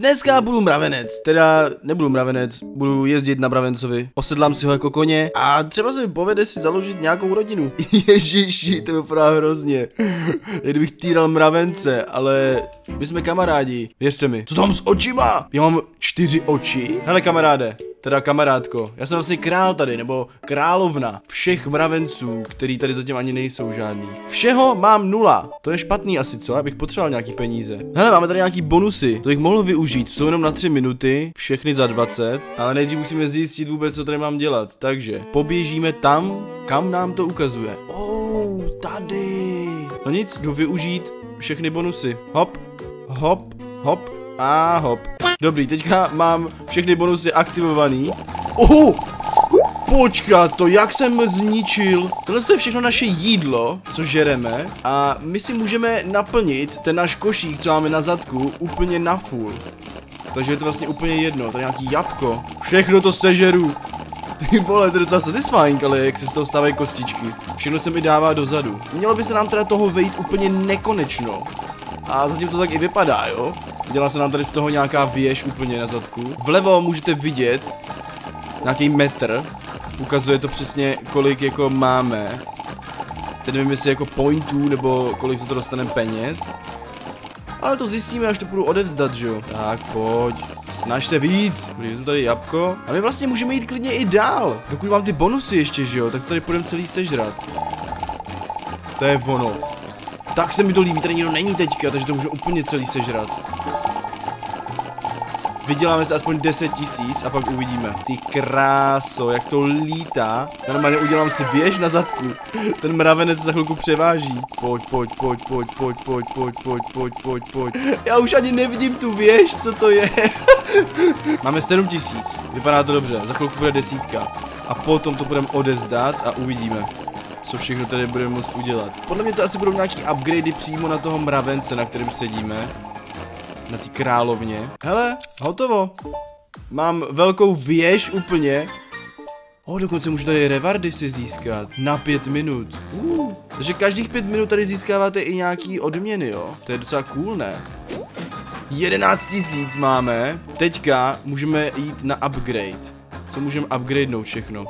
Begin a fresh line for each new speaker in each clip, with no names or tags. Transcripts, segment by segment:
Dneska budu mravenec, teda nebudu mravenec, budu jezdit na mravencovi, osedlám si ho jako koně a třeba se mi povede si založit nějakou rodinu. Ježiši, to vypadá hrozně. Jak kdybych týral mravence, ale my jsme kamarádi, věřte mi. Co tam s očima? Já mám čtyři oči? Hele kamaráde, teda kamarádko, já jsem vlastně král tady, nebo královna všech mravenců, který tady zatím ani nejsou žádný. Všeho mám nula. To je špatný asi, co? Abych potřeboval nějaký peníze. Hele, máme tady nějaký bonusy, to bych mohl využít. Jsou jenom na 3 minuty, všechny za 20, ale nejdřív musíme zjistit vůbec, co tady mám dělat. Takže poběžíme tam, kam nám to ukazuje. Oh, tady. No nic, jdu využít všechny bonusy. Hop, hop, hop a hop. Dobrý, teďka mám všechny bonusy aktivovaný. Oho! Počkat to, jak jsem zničil. Tohle je všechno naše jídlo, co žereme. A my si můžeme naplnit ten náš košík, co máme na zadku, úplně na full. Takže je to vlastně úplně jedno, to je nějaký jabko. Všechno to sežeru. Ty vole, to je docela satisfying, ale jak se z toho stávají kostičky. Všechno se mi dává dozadu. Mělo by se nám teda toho vejít úplně nekonečno. A zatím to tak i vypadá, jo? Dělá se nám tady z toho nějaká věž úplně na zadku. Vlevo můžete vidět nějaký metr. Ukazuje to přesně, kolik jako máme. Teď nevím, jestli jako pointů, nebo kolik se to dostane peněz. Ale to zjistíme, až to budu odevzdat, že jo? Tak, pojď. Snaž se víc. jsme tady jabko. A my vlastně můžeme jít klidně i dál. Dokud mám ty bonusy ještě, že jo? Tak tady půjdeme celý sežrat. To je ono. Tak se mi to líbí, tady nikdo není teďka, takže to můžu úplně celý sežrat. Vyděláme se aspoň 10 tisíc a pak uvidíme. Ty kráso, jak to lítá. Normálně udělám si věž na zadku. Ten mravenec se za chvilku převáží. Pojď, pojď, pojď, pojď, pojď, pojď, pojď, pojď, pojď, pojď, pojď. Já už ani nevidím tu věž, co to je. Máme 7 tisíc. Vypadá to dobře, za chvilku bude desítka. A potom to budeme odevzdat a uvidíme co všechno tady budeme moct udělat. Podle mě to asi budou nějaký upgradey přímo na toho mravence, na kterém sedíme na té královně. Hele, hotovo. Mám velkou věž úplně. O, dokonce můžu tady revardy si získat. Na pět minut. Uh, takže každých pět minut tady získáváte i nějaký odměny, jo? To je docela cool, ne? 11 tisíc máme. Teďka můžeme jít na upgrade. Co můžeme upgradenout všechno? Uh,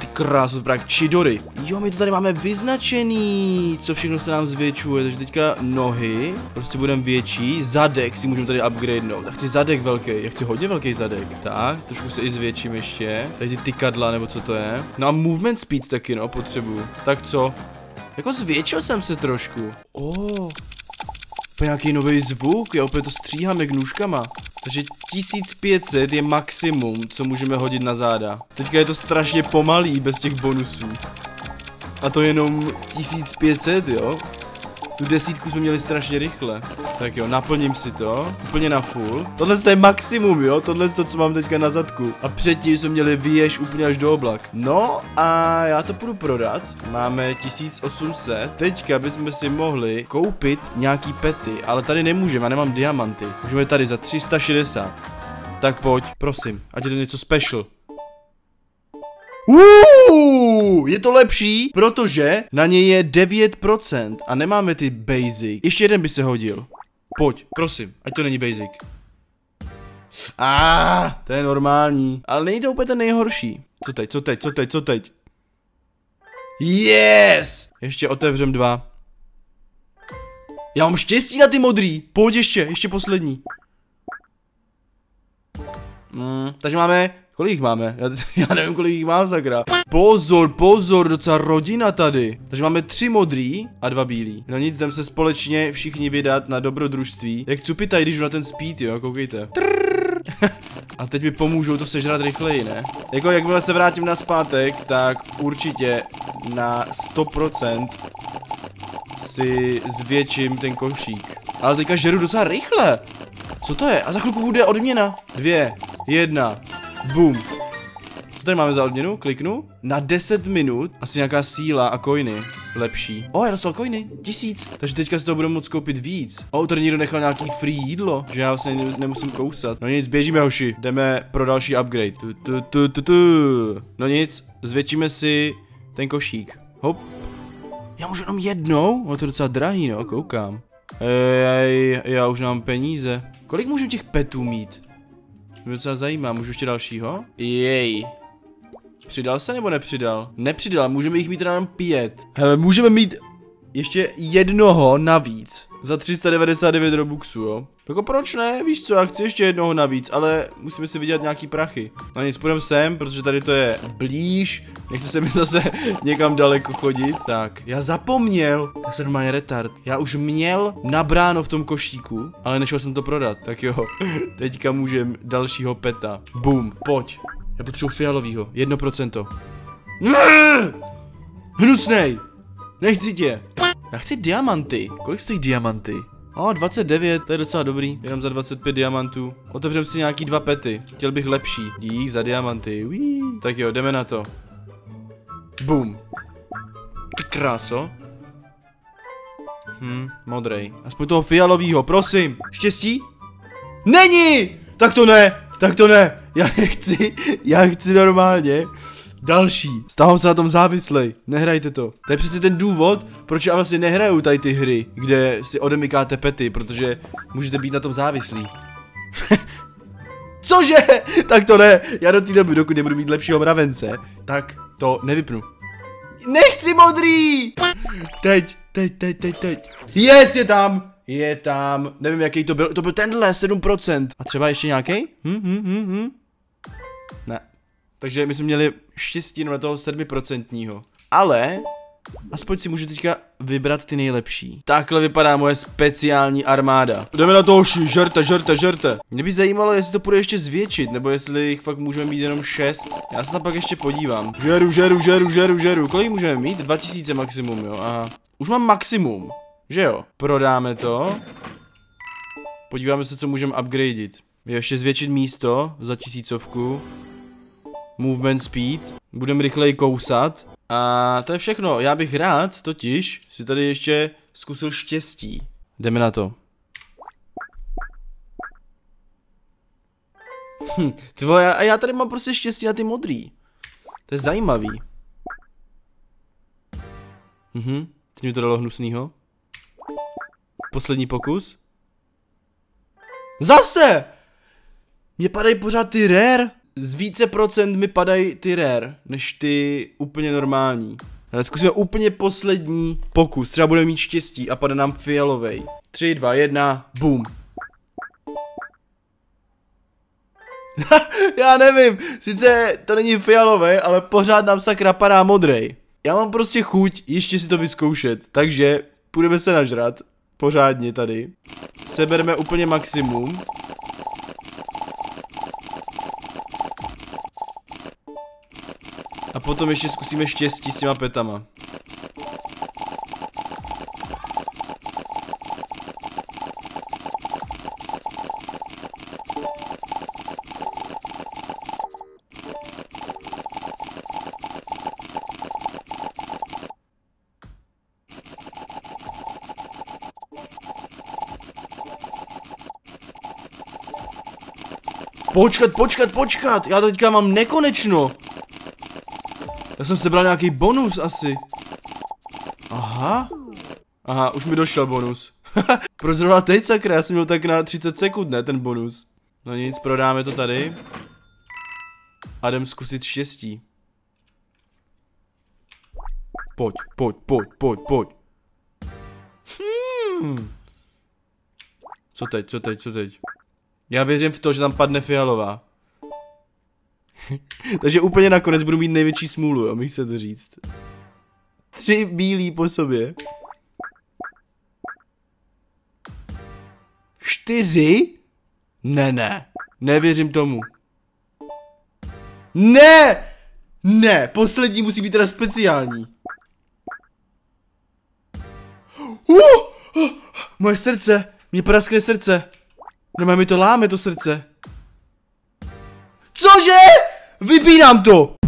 ty krásu, právě čidory. Jo, my to tady máme vyznačený, co všechno se nám zvětšuje, takže teďka nohy, prostě budeme větší, zadek si můžeme tady upgradenout. Já chci zadek velký, já chci hodně velký zadek. Tak, trošku se i zvětším ještě. Tady ty tykadla, nebo co to je. No a movement speed taky, no, potřebuju. Tak co? Jako zvětšil jsem se trošku. Oh, nějaký nový zvuk, já opět to stříhám jak nůžkama. Takže 1500 je maximum, co můžeme hodit na záda. Teďka je to strašně pomalý bez těch bonusů. A to jenom 1500, jo? Tu desítku jsme měli strašně rychle. Tak jo, naplním si to. Úplně na full. Tohle je maximum, jo? Tohle je to, co mám teďka na zadku. A předtím jsme měli výjež úplně až do oblak. No a já to půjdu prodat. Máme 1800. Teďka bychom si mohli koupit nějaký pety, ale tady nemůžeme, já nemám diamanty. Můžeme tady za 360. Tak pojď, prosím, ať je to něco special. Uuu, je to lepší, protože na něj je 9% a nemáme ty basic. Ještě jeden by se hodil. Pojď, prosím, ať to není basic. A, ah, to je normální. Ale není to úplně ten nejhorší. Co teď, co teď, co teď, co teď? Yes! Ještě otevřem dva. Já mám štěstí na ty modrý. Pojď ještě, ještě poslední. Mm, takže máme Kolik jich máme? Já, já nevím, kolik jich mám, sakra. Pozor, pozor, docela rodina tady. Takže máme tři modrý a dva bílí. No nic, jdem se společně všichni vydat na dobrodružství. Jak cupitaj, když na ten speed, jo, koukejte. a teď mi pomůžou to sežrat rychleji, ne? Jako jakmile se vrátím na zpátek, tak určitě na 100% si zvětším ten košík. Ale teďka žeru docela rychle. Co to je? A za chvilku bude odměna. Dvě, jedna, Boom. Co tady máme za odměnu? Kliknu. Na 10 minut. Asi nějaká síla a coiny. Lepší. O, já dostal coiny. Tisíc. Takže teďka si to budu moct koupit víc. O, tady někdo nechal nějaký free jídlo. Že já vlastně nemusím kousat. No nic, běžíme hoši. Jdeme pro další upgrade. Tu, tu, tu, tu, tu. No nic, zvětšíme si ten košík. Hop. Já můžu jenom jednou? O, to je docela drahý, no, koukám. Ej, já už mám peníze. Kolik můžu těch petů mít? Mě docela zajímá, můžu ještě dalšího? Jej. Přidal se nebo nepřidal? Nepřidal, můžeme jich mít teda jenom pět. Hele, můžeme mít ještě jednoho navíc. Za 399 robuxů, jo. Jako proč ne, víš co, já chci ještě jednoho navíc, ale musíme si vydělat nějaký prachy. No nic, půjdeme sem, protože tady to je blíž, nechce se mi zase někam daleko chodit. Tak, já zapomněl, já jsem normálně retard. Já už měl nabráno v tom košíku, ale nešel jsem to prodat, tak jo. Teďka můžem dalšího peta. Boom, pojď. Já potřebuji fialovýho, 1%. Hnusnej! Nechci tě! Já chci diamanty. Kolik stojí diamanty? O, 29, to je docela dobrý. Jenom za 25 diamantů. Otevřem si nějaký dva pety. Chtěl bych lepší. Dík za diamanty. Uí. Tak jo, jdeme na to. Boom. Ty kráso. Hm, modrej. Aspoň toho fialovýho, prosím. Štěstí? Není! Tak to ne, tak to ne. Já nechci, já chci normálně. Další. Stávám se na tom závislej. Nehrajte to. To je přesně ten důvod, proč já vlastně nehraju tady ty hry, kde si odemykáte pety, protože můžete být na tom závislí. Cože? Tak to ne. Já do té doby, dokud nebudu mít lepšího mravence, tak to nevypnu. Nechci modrý! Teď, teď, teď, teď, teď. Yes, je tam! Je tam. Nevím, jaký to byl. To byl tenhle, 7%. A třeba ještě nějaký? Hm, hm, hm, hm. Ne. Takže my jsme měli štěstí na toho 7%. Ale Aspoň si můžu teďka vybrat ty nejlepší. Takhle vypadá moje speciální armáda. Jdeme na to, hoši, žerte, žerte, žerte. Mě by zajímalo, jestli to půjde ještě zvětšit, nebo jestli jich fakt můžeme mít jenom 6. Já se tam pak ještě podívám. Žeru, žeru, žeru, žeru, žeru. Kolik můžeme mít? 2000 maximum, jo, aha. Už mám maximum, že jo? Prodáme to. Podíváme se, co můžeme upgradeit. Ještě zvětšit místo za tisícovku. Movement speed. Budeme rychleji kousat. A to je všechno. Já bych rád totiž si tady ještě zkusil štěstí. Jdeme na to. Hm, tvoje, a já tady mám prostě štěstí na ty modrý. To je zajímavý. Mhm, teď mi to dalo hnusnýho. Poslední pokus. Zase! Mně padají pořád ty rare z více procent mi padají ty rare, než ty úplně normální. Ale zkusíme úplně poslední pokus, třeba budeme mít štěstí a padne nám fialovej. 3, 2, 1, boom. Já nevím, sice to není fialový, ale pořád nám sakra padá modrej. Já mám prostě chuť ještě si to vyzkoušet, takže půjdeme se nažrat. Pořádně tady. Sebereme úplně maximum. A potom ještě zkusíme štěstí s těma petama. Počkat, počkat, počkat, já teďka mám nekonečno. Já jsem sebral nějaký bonus asi. Aha. Aha, už mi došel bonus. Proč zrovna teď sakra, já jsem měl tak na 30 sekund, ne, ten bonus. No nic, prodáme to tady. A jdem zkusit štěstí. Pojď, pojď, pojď, pojď, pojď. Hmm. Co teď, co teď, co teď? Já věřím v to, že tam padne fialová. Takže úplně nakonec budu mít největší smůlu, jo, mi chcete říct. Tři bílí po sobě. Čtyři? Ne, ne. Nevěřím tomu. Ne! Ne, poslední musí být teda speciální. Uh, uh, moje srdce, mě praskne srdce. No mi to láme to srdce. Cože? Vypínám to!